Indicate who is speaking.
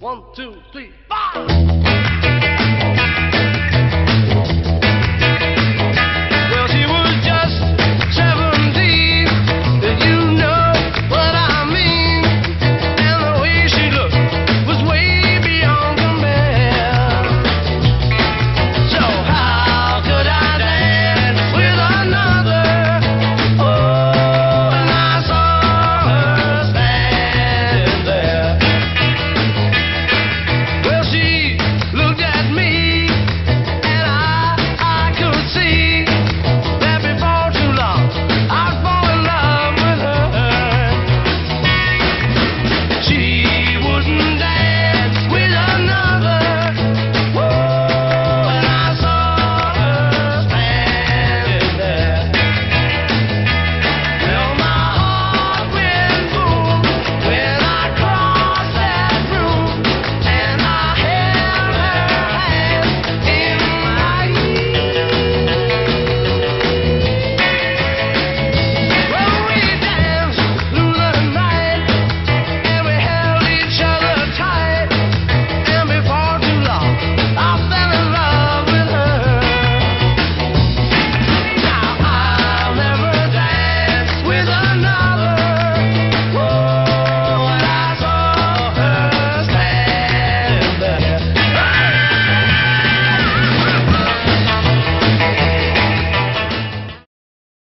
Speaker 1: One, two, three, five!